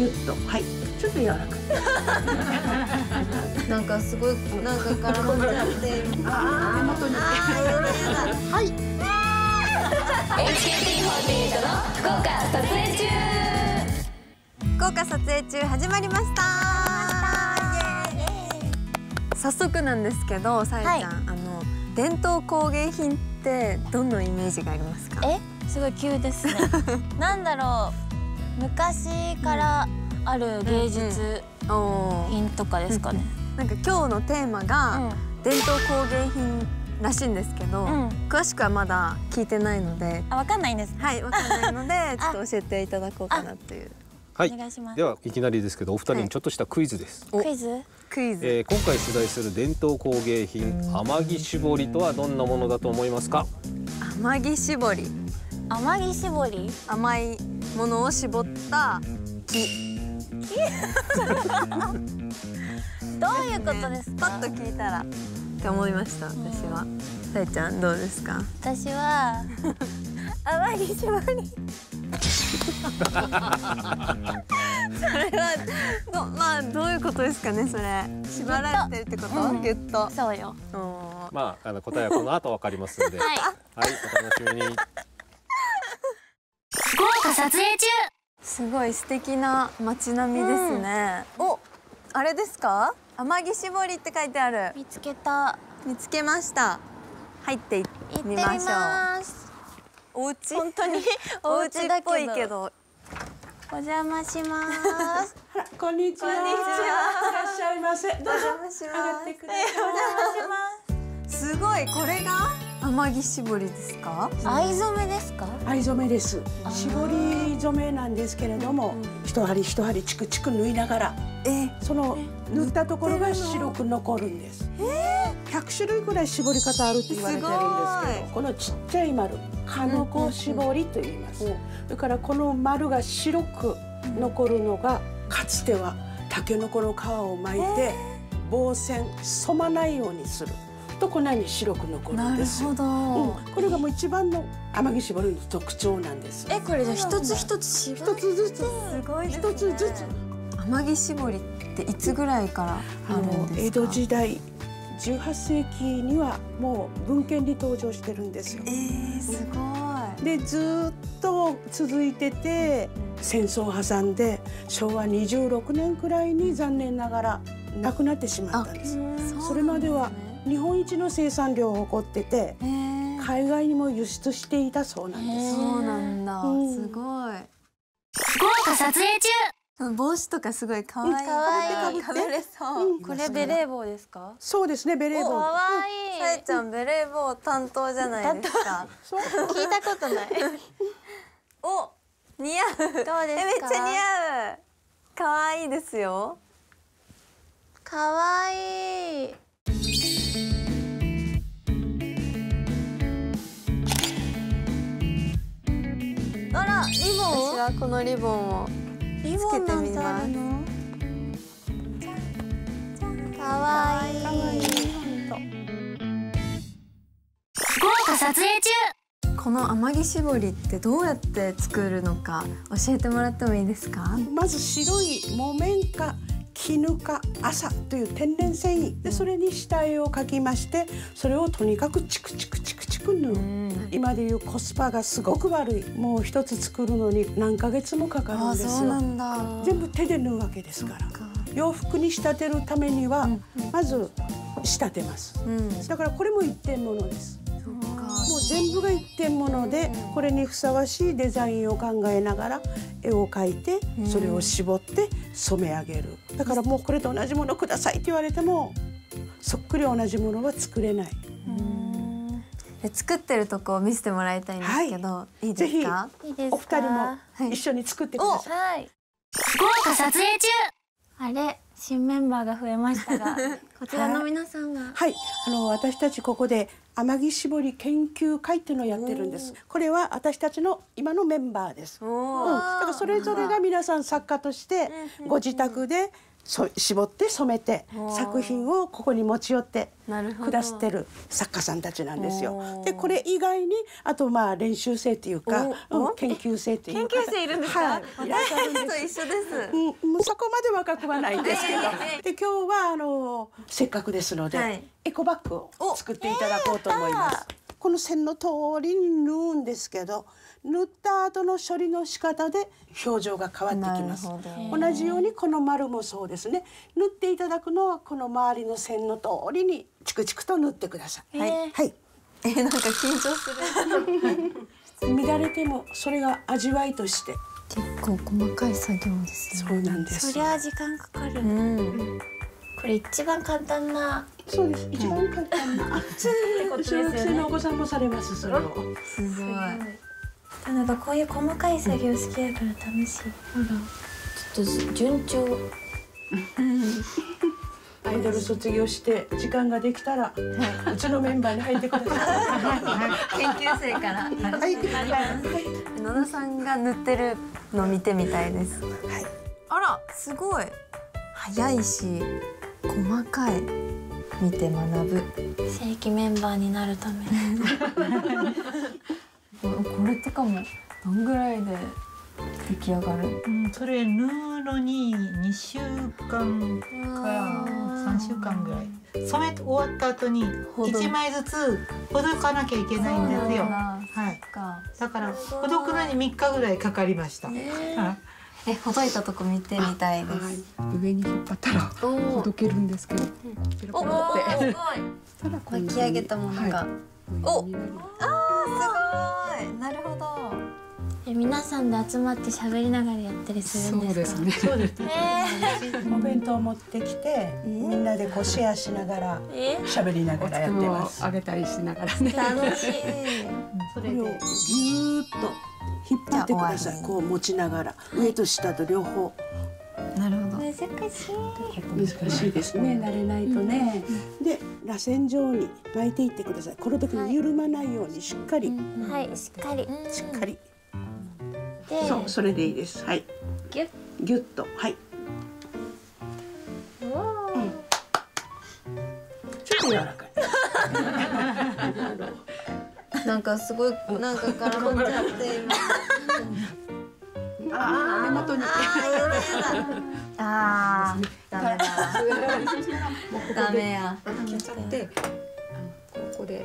ギュッと。はい。ちょっと柔らかい。なんかすごいなんか絡まっちゃって。ああ手元にはい。HKT48 の福岡撮影中。福岡撮影中始まりました。早速なんですけどさえちゃん、はい。あの伝統工芸品ってどんなイメージがありますか？えすごい急ですね。なんだろう昔からある芸術品とかですかね、なんか今日のテーマが伝統工芸品らしいんですけど、うん。詳しくはまだ聞いてないので。あわかんないんです。はいわかんないので ちょっと教えていただこうかなという。はい。お願いします。ではいきなりですけどお二人にちょっとしたクイズです、お。クイズ？クイズ、えー今回取材する伝統工芸品天城絞りとはどんなものだと思いますか？甘木絞り。甘木絞り？甘いものを絞った木。どういうことですか？パッと聞いたら。って思いました私は。さえちゃんどうですか？私は甘木絞りそれはどまあどういうことですかねそれ。縛られてるってこと、うん。ギュッと。そうよ。まああの答えはこの後わかりますので、はい、はいお楽しみに福岡撮影中。すごい素敵な街並みですね、おあれですか？甘木絞りって書いてある。見つけた。見つけました。入ってい行ってみみましょう。ます。お家？本当に？お お家っぽいけど。お邪魔します。こんにちは。こんにちは。いらっしゃいませ。どうぞ。お邪魔し上がってまください。お邪魔します。すごいこれが？甘木絞りですか？藍染めですか？藍染めです。絞り染めなんですけれども、一針一針チクチク縫いながら、えその縫ったところが白く残るんです。100種類ぐらい絞り方あるって言われてるんですけど、このちっちゃい丸、かのこ絞りと言います。それからこの丸が白く残るのが、かつてはタケノコの皮を巻いて防染染まないようにするとこんなに白く残るなんるですよ。ほ。ど、うん、これがもう一番の天城絞りの特徴なんです。えこれじゃあ一つ一つ絞一つずつ。すごいですね。一つずつ甘木絞りっていつぐらいからああるんのですか？江戸時代18世紀にはもう文献に登場してるんですよ。え。ー、すごい。でずーっと続いてて戦争を挟んで昭和26年くらいに残念ながら亡くなってしまったんです。それまでは日本一の生産量を誇っててえー、海外にも輸出していたそうなんです。そうなんだ、うん。すごい。福岡撮影中。帽子とかすごい可愛い。うん可愛い。かぶれそう、うんこれベレー帽ですか？そうですねベレー帽。可さ愛い。えちゃんベレー帽担当じゃないですか。聞いたことない。お似合う。どうですか？えめっちゃ似合う。可愛いですよ。可愛いリボン？私はこのリボンをリボンなんてあるの可愛い可愛い福岡撮影中。この甘木絞りってどうやって作るのか教えてもらってもいいですか？まず白い木綿か絹か麻という天然繊維。でそれに下絵を描きましてそれをとにかくチクチクチクチク縫う、今でいうコスパがすごく悪い。もう一つ作るのに何ヶ月もかかるんですよ。全部手で縫うわけですから。洋服に仕立てるためには、まず仕立てます。うん。だからこれも一点物ですもう全部が一点物でこれにふさわしいデザインを考えながら絵を描いてそれを絞って染め上げる。だからもうこれと同じものくださいって言われてもそっくり同じものは作れない。で作ってるとこを見せてもらいたいんですけど、い、いですか？いいですか？お二人もはい。一緒に作ってください、はい。撮影中。あれ新メンバーが増えましたが こちらの皆さんははい、あの私たちここで天城絞り研究会っていうのをやってるんです。これは私たちの今のメンバーです。うん、だからそれぞれが皆さん作家としてご自宅でそ絞って染めて作品をここに持ち寄ってくださってる作家さんたちなんですよ。でこれ以外にあとまあ練習生っていうか、おうん研究生っていうか。研究生いるんですか、はい、いらっしゃるんです。私と一緒です、うん、そこまで若くはないんですけど、ええで今日はあのせっかくですので、はい。エコバッグを作っていただこうと思います。この線の通りに縫うんですけど、縫った後の処理の仕方で表情が変わってきます。同じようにこの丸もそうですね。縫っていただくのはこの周りの線の通りにチクチクと縫ってください。はいはい。えなんか緊張する乱れてもそれが味わいとして結構細かい作業ですそうなんです。そりゃ時間かかる、うんこれ一番簡単なそうです。一番簡単な。小学生のお子さんもされます。それを。すごいなんかこういう細かい作業好きだから楽しいほらちょっと順調アイドル卒業して時間ができたら、うちのメンバーに入ってくださ研究生からい。はい。野田さんが塗ってるの見てみたいですはい。あらすごい早いし細かい見て学ぶ。正規メンバーになるため。これとかもどんぐらいで出来上がる？うん、それ縫うのに2週間から3週間ぐらい。染め終わった後にほど。1枚ずつほどかなきゃいけないんですよ。はい。か。だからほどくのに3日ぐらいかかりました、はいえほどいたとこ見てみたいです。上に引っ張ったらおほどけるんですけど、ペロおペロって。すごい。ただこんな巻き上げたものが、はい。おあーすごい。なるほどえ皆さんで集まって喋りながらやったりするんですか？ね。そうですねお弁当持ってきて、みんなでこうシェアしながらえ喋りながおらやってつます。をあげたりしながらね。楽しいそれをぎゅーっと引っ張ってください。こう持ちながら、上と下と両方。なるほど難しい難しいですね。慣れないとね。で、螺旋状に巻いていってください。この時に緩まないようにしっかり、はいしっかりしっかり。でそう、それでいいです。はい。ギュッぎゅっと、はい。ちょっと柔らかい。なんかすごいなんか絡まっちゃって今ああ、根元に。あーダメだ ダメや切っちゃって、あのここで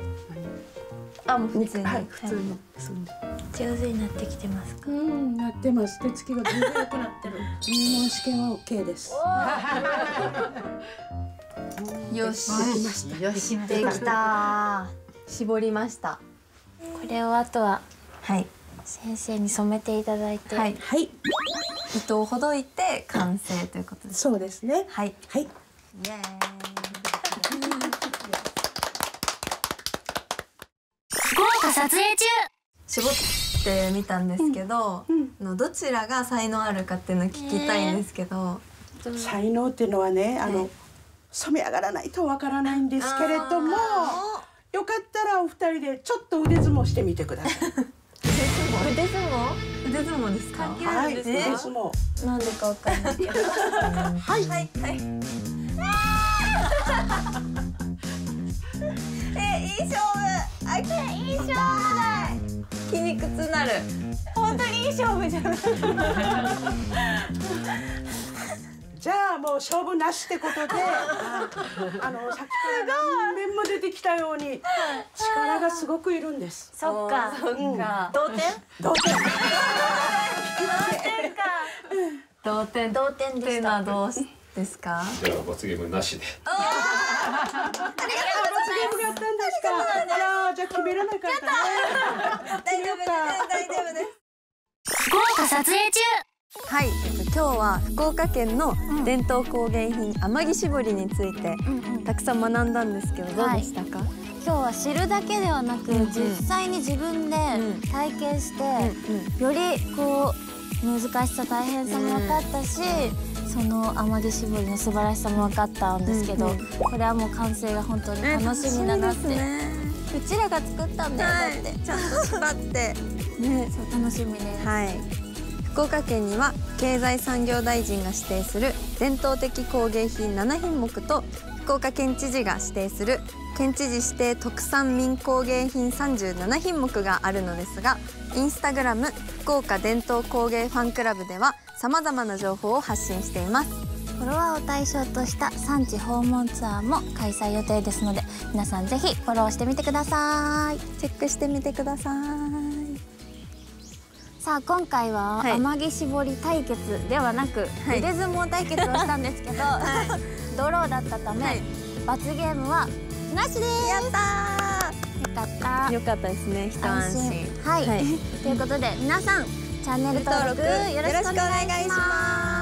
あもう普通に、はい普通に。結んで。上手になってきてますか？うん、なってます。手つきが全然良くなってる。入門試験は OK です。よし。できました。できた。絞りました。これをあとははい。先生に染めていただいて、はい。はい、糸をほどいて完成ということです。そうですね。はい。はい。イエーイ福岡撮影中。絞ってみたんですけど、のどちらが才能あるかっていうのを聞きたいんですけど、才能っていうのはね、あの、染め上がらないとわからないんですけれども。よかったらお二人でちょっと腕相撲してみてください。腕相撲？腕相撲？ですか？はい、腕え相撲。なんでかわかんないけど。はい。はいはい。えいい勝負あいい勝負だ筋肉痛なる本当にいい勝負じゃないじゃあもう勝負なしってことで、あのさっきから何面も出てきたように力がすごくいるんです。そっかそっか同点どうぞ。同点同点っていうのでしたはどうですかじゃあ罰ゲームなしで罰ゲームがあったんです。か。あら、じゃあ決めらなか。ったね。大丈夫です。大丈夫です。福岡撮影中。はい、えっと、今日は福岡県の伝統工芸品天城絞りについてたくさん学んだんですけどどうでしたか、今日は知るだけではなく、実際に自分でん。体験して、うんよりこう難しさ大変さも分かったし、その天城絞りの素晴らしさも分かったんですけど、うんこれはもう完成が本当に楽しみだなって、うちらが作ったんだよ、だって。ちゃんと縛って。ねそう楽しみです、はい。福岡県には経済産業大臣が指定する伝統的工芸品7品目と福岡県知事が指定する県知事指定特産民工芸品37品目があるのですがインスタグラム福岡伝統工芸ファンクラブではさまざまな情報を発信しています。フォロワーを対象とした産地訪問ツアーも開催予定ですので皆さんぜひフォローしてみてください。チェックしてみてください。さあ今回ははい。天城絞り対決ではなく、はい。腕相撲対決をしたんですけど、ドローだったため、はい。罰ゲームはなしです。やったよかった。ーよかったですね一安心。はい、はい。ということで皆さんチャンネル登録よろしくお願いします。